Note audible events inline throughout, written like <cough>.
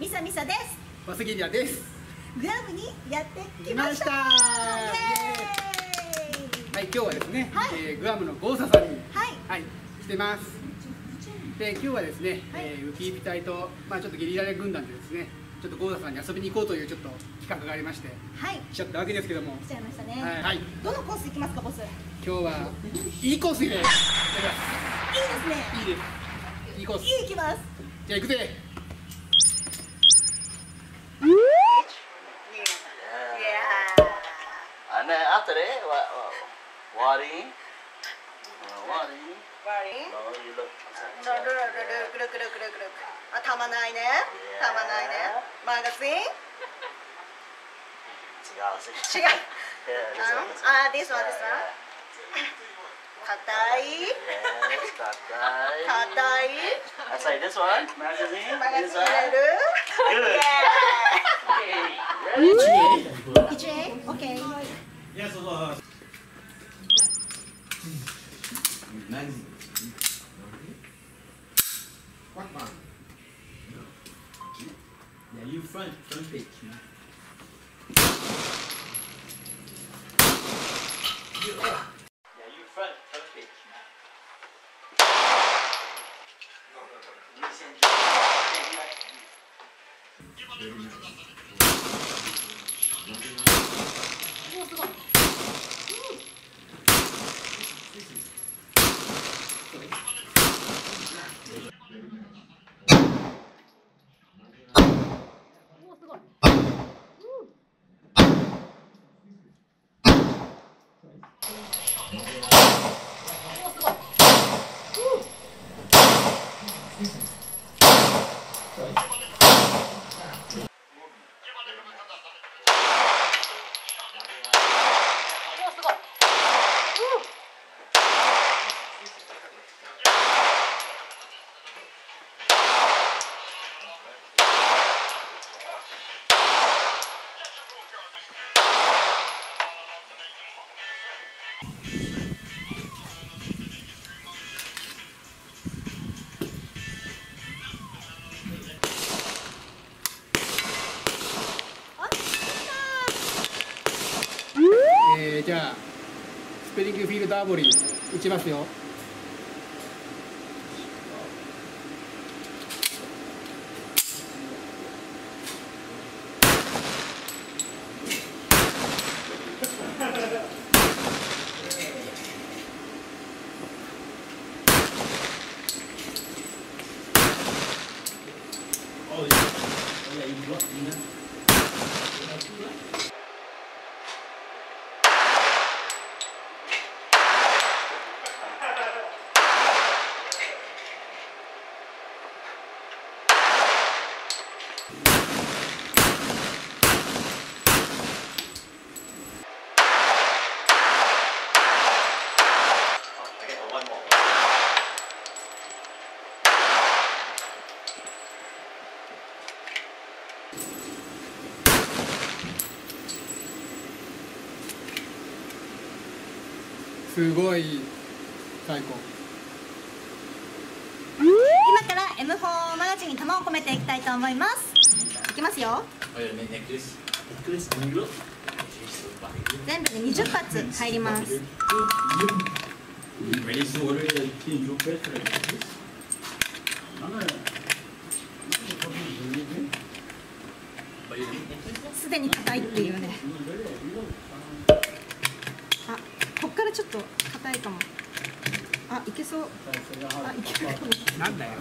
ミサミサです。マスギリアです。グアムにやってきました。はい今日はですね、はい。えーグアムのゴーサさんにはい。はい来てます。で今日はですね、はい。えーウキウキ隊とまあちょっとゲリラ軍団でですねちょっとゴーサさんに遊びに行こうというちょっと企画がありましてはい。来ちゃったわけですけども。来ちゃいましたね、はい、はい、どのコース行きますかボス？いい今日はいいコースでやりますですね。いいです。いいコース。いい行きます。じゃあ行くぜったねわわわりわりわりあたまないねたまないねマガジン違う違うあ、this one, this one 硬い。硬い。硬い。I say this one. Magazine. Magazine. Good. Good. Yeah. Okay. Ready? Okay. Yes, hello. What? Yeah, you front, front page. ー、じゃあスペリングフィールドアボリ打ちますよ。すごい今から M4 マガジに玉を込めていきたいと思います。いきますよ。全部で20発入ります。すでに硬いっていうね。と硬いかも。あいけそう。あいけるかもなんだよ。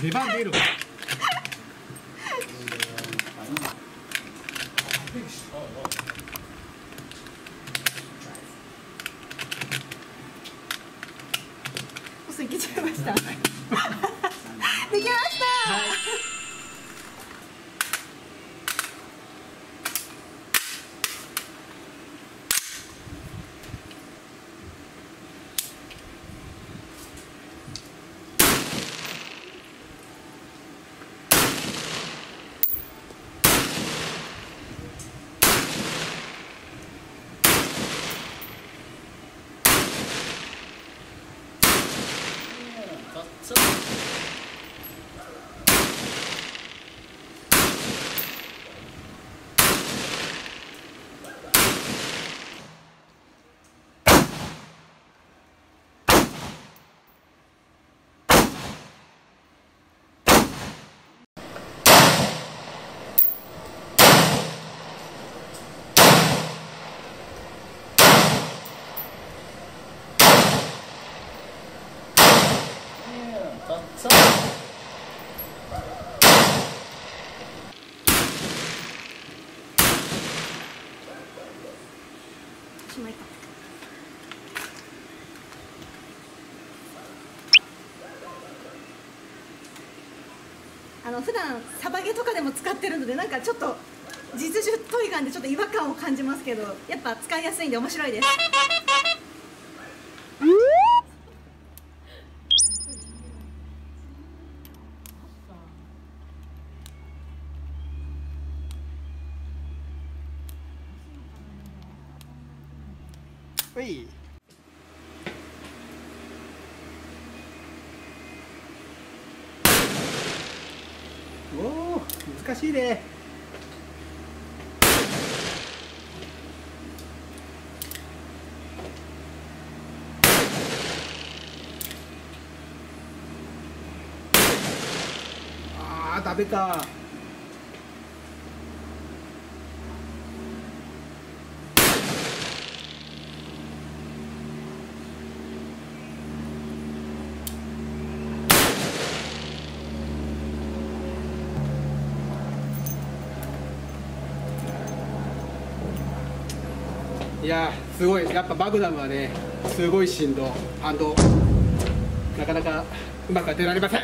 出番出るわ。ボ <laughs> Avanza. あの普段サバゲとかでも使ってるのでなんかちょっと実銃トイガンでちょっと違和感を感じますけどやっぱ使いやすいんで面白いです。難しいね。あーダメか。いやすごい。やっぱバグナムはねすごい振動。なかなかうまく当てられません、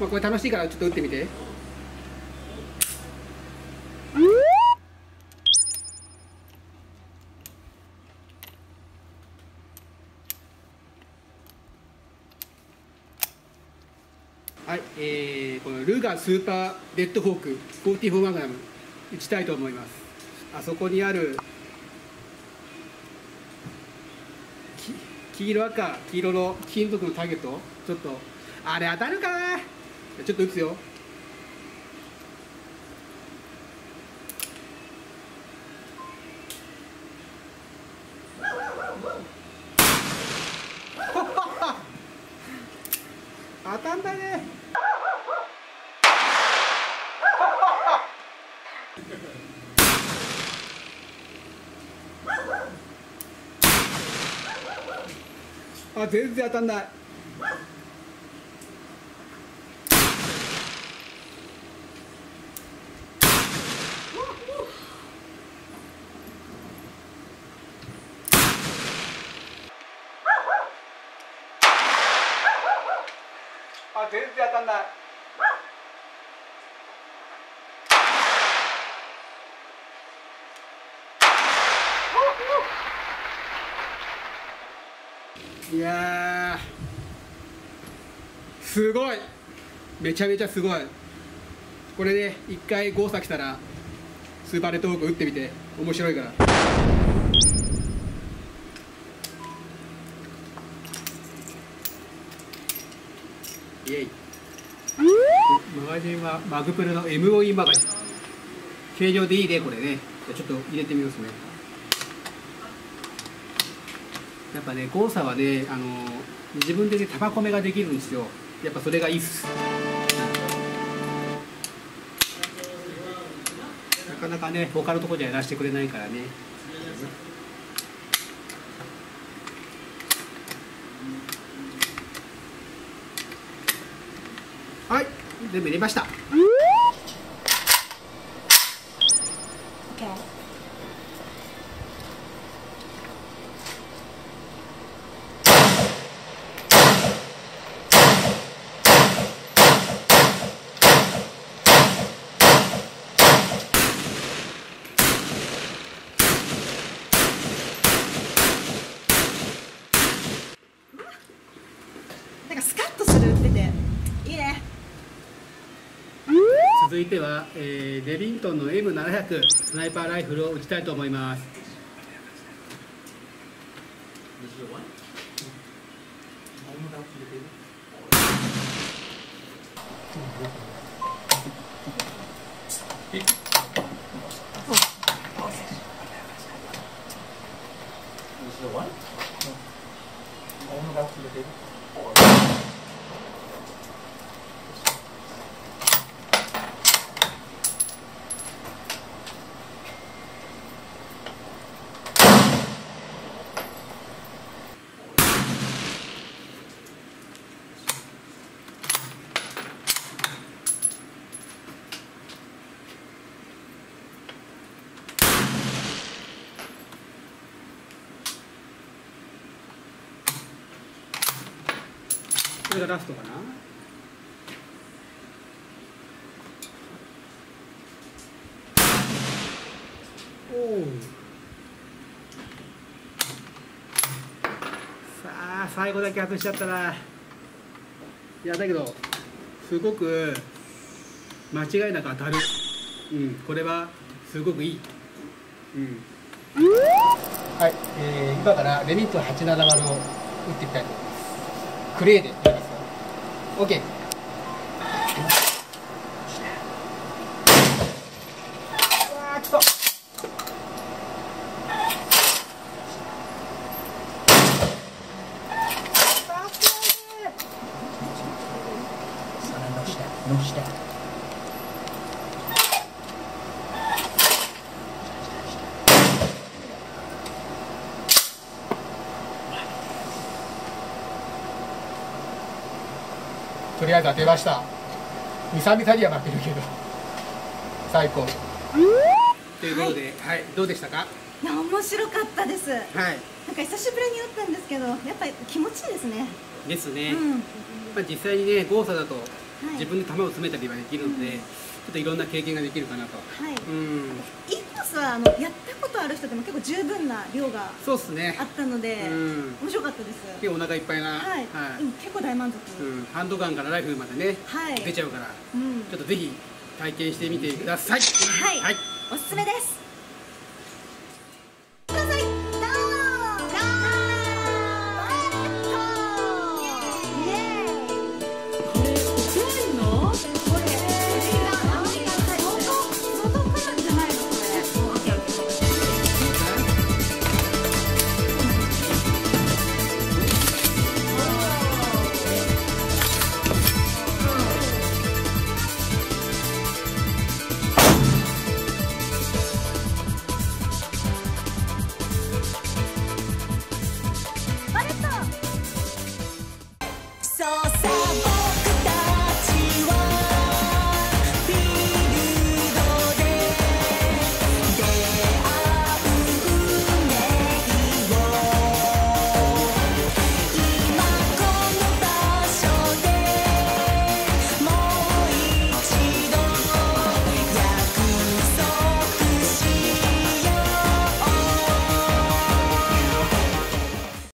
まあ、これ楽しいからちょっと打ってみて。はい、えー、このルガースーパーレッドフォーク44マグナム打ちたいと思います。あそこにある黄色赤黄色の金属のターゲットちょっとあれ当たるかなちょっと打つよ当たんだねが全然当たんない。あ全然当たんない。いやすごい。めちゃめちゃすごい。これで一回ゴーサ来たらスーパーレッドホーク打ってみて面白いから。イエイ。マガジンはマグプルの MOE マガジン。形状でいいねこれね。じゃあちょっと入れてみますね。やっぱねゴーサはねあの自分でねタバコ目ができるんですよ。やっぱそれがいいっす。なかなかね他のところじゃやらせてくれないからね。はい全部入れました OK なんかスカッとするってていいね続いては、えー、デビントンの M700 スナイパーライフルを撃ちたいと思いますがラストかな？おおさあ最後だけ外しちゃったないやだけどすごく間違いなく当たる。うんこれはすごくいい。うん。はい、えー、今からレミット870を打っていきたいと思います。クレーで。OK わー来た。乗して乗してとりあえず当てました。久々には負けるけど。最高。ということで、はい、どうでしたか？いや面白かったです。はい。なんか久しぶりに打ったんですけどやっぱり気持ちいいですね。ですね、うん。まあ、実際にね豪華だとい。自分で球を詰めたりはできるので、ちょっといろんな経験ができるかなと。はい。うんはあのやったことある人でも結構十分な量がそうっすね。あったので、うん。面白かったです。結構お腹いっぱいな、はい、うん結構大満足、うん、ハンドガンからライフルまでね、はい。出ちゃうから。うん。ちょっとぜひ体験してみてください。はい。はい、おすすめです